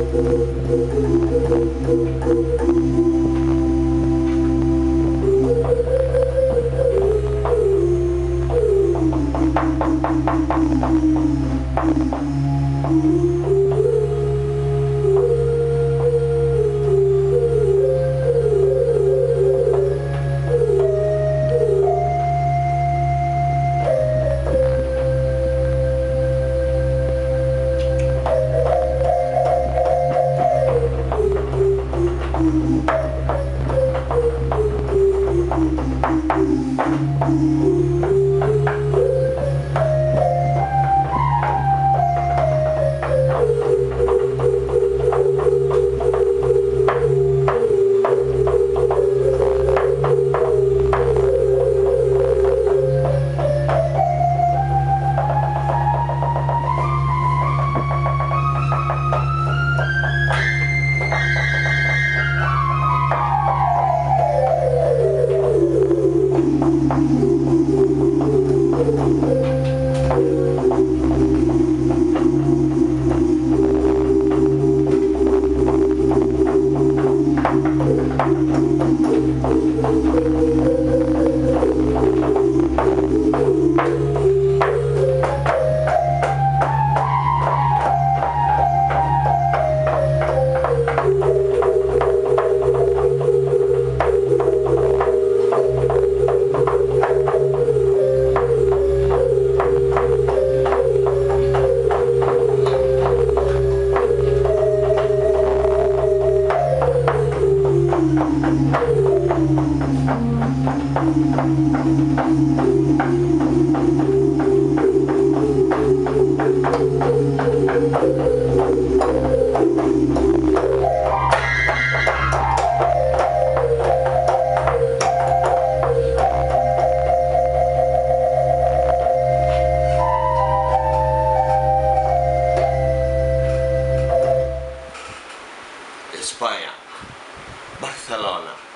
Thank you. España, Barcelona.